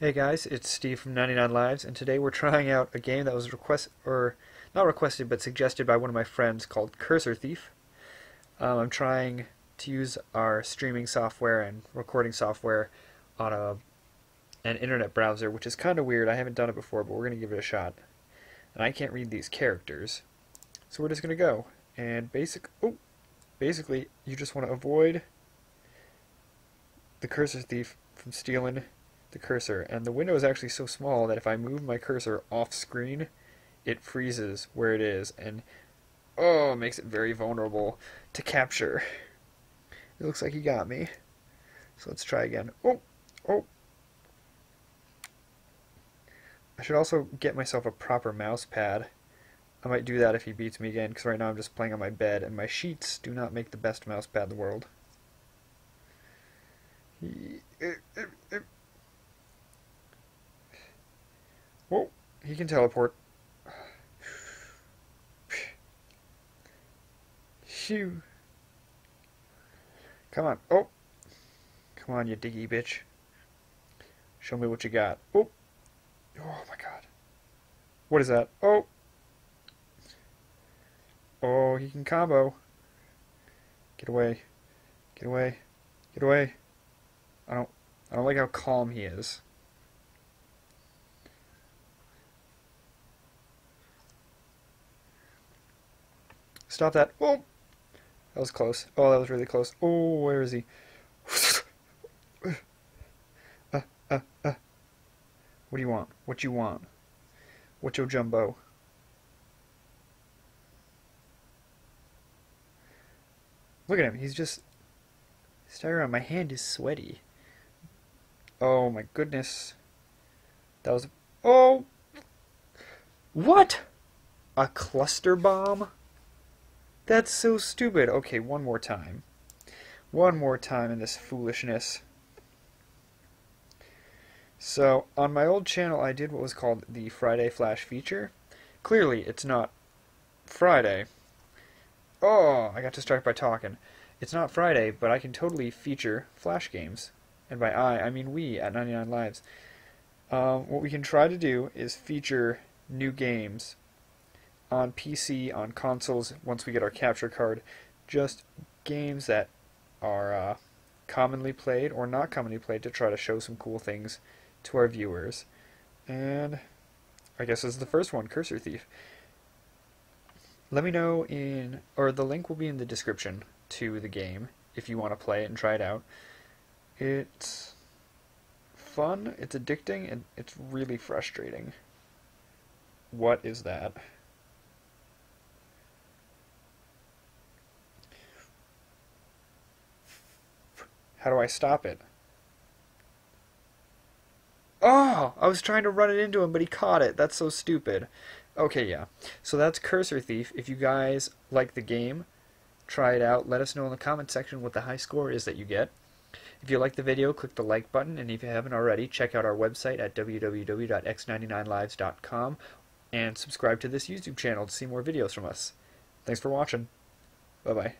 Hey guys, it's Steve from 99 Lives, and today we're trying out a game that was request or not requested but suggested by one of my friends called Cursor Thief. Um, I'm trying to use our streaming software and recording software on a an internet browser, which is kind of weird. I haven't done it before, but we're gonna give it a shot. And I can't read these characters, so we're just gonna go. And basic, oh, basically, you just want to avoid the Cursor Thief from stealing the cursor. And the window is actually so small that if I move my cursor off screen, it freezes where it is. And oh, it makes it very vulnerable to capture. It looks like he got me. So let's try again. Oh, oh. I should also get myself a proper mouse pad. I might do that if he beats me again, because right now I'm just playing on my bed, and my sheets do not make the best mouse pad in the world. Er, er, er, He, Whoa, he can teleport. Phew. Come on. Oh. Come on, you diggy bitch. Show me what you got. Oh. Oh my god. What is that? Oh. Oh, he can combo. Get away. Get away. Get away. I don't I don't like how calm he is. Stop that. Oh! That was close. Oh, that was really close. Oh, where is he? uh, uh, uh. What do you want? What you want? What your jumbo? Look at him. He's just staring around. My hand is sweaty. Oh my goodness. That was. Oh! What? A cluster bomb? That's so stupid. Okay, one more time. One more time in this foolishness. So, on my old channel, I did what was called the Friday Flash feature. Clearly, it's not Friday. Oh, I got to start by talking. It's not Friday, but I can totally feature Flash games. And by I, I mean we at 99 Lives. Um, what we can try to do is feature new games on PC, on consoles, once we get our capture card, just games that are uh, commonly played or not commonly played to try to show some cool things to our viewers. And I guess this is the first one, Cursor Thief. Let me know in, or the link will be in the description to the game if you want to play it and try it out. It's fun, it's addicting, and it's really frustrating. What is that? How do I stop it? Oh, I was trying to run it into him, but he caught it. That's so stupid. Okay, yeah. So that's Cursor Thief. If you guys like the game, try it out. Let us know in the comment section what the high score is that you get. If you like the video, click the like button, and if you haven't already, check out our website at www.x99lives.com and subscribe to this YouTube channel to see more videos from us. Thanks for watching. Bye-bye.